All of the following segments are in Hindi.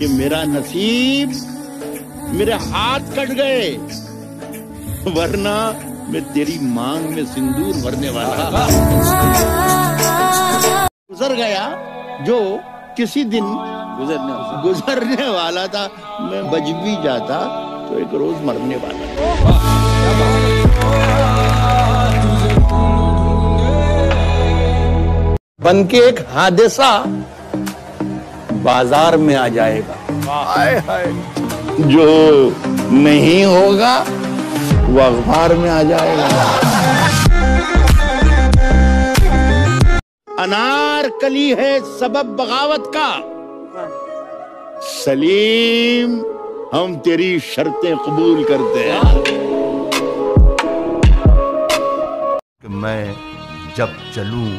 कि मेरा नसीब मेरे हाथ कट गए वरना मैं तेरी मांग में सिंदूर भरने वाला गुजर गया जो किसी दिन गुजरने गुजरने वाला था मैं बज भी जाता तो एक रोज मरने वाला था। बन के एक हादसा बाज़ार में आ जाएगा। हाय हाय। जो नहीं होगा वो अखबार में आ जाएगा। अनार कली है सबब बगावत का। सलीम हम तेरी शर्तें कबूल करते हैं। कि मैं जब चलूँ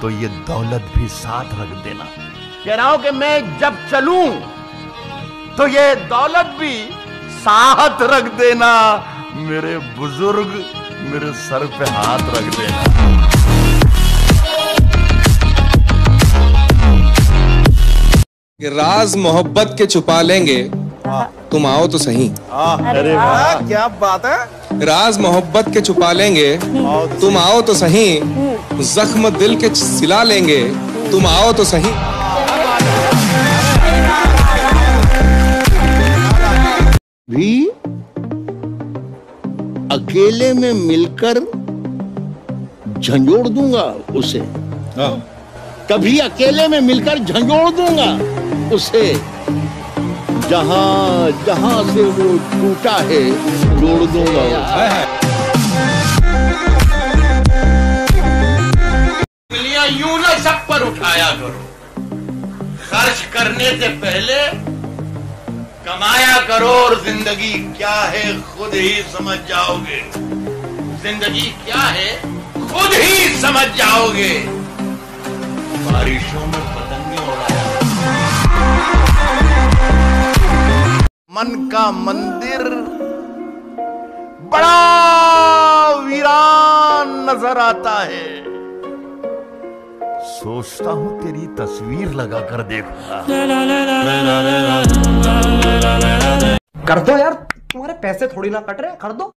तो ये दौलत भी साथ रख देना। कह रहा हूँ कि मैं जब चलूँ तो ये दौलत भी साथ रख देना मेरे बुज़ुर्ग मेरे सर पे हाथ रख देना। राज मोहब्बत के छुपा लेंगे तुम आओ तो सही। अरे वाह। क्या बात है? राज मोहब्बत के छुपा लेंगे तुम आओ तो सही जख्म दिल के सिला लेंगे तुम आओ तो सही। भी अकेले में मिलकर झंझोड़ दूँगा उसे। कभी अकेले में मिलकर झंझोड़ दूँगा उसे। जहाँ जहाँ से वो टूटा है जोड़ दूँगा यूँ ना सब पर उठाया करो। खर्च करने से पहले कमाया करो और ज़िंदगी क्या है खुद ही समझ जाओगे ज़िंदगी क्या है खुद ही समझ जाओगे बारिशों में पतंगे उड़ाया मन का मंदिर बड़ा वीरान नज़र आता है सोचता हूँ तेरी तस्वीर लगा कर देखूँगा कर दो यार। तुम्हारे पैसे थोड़ी ना कट रहे कर दो।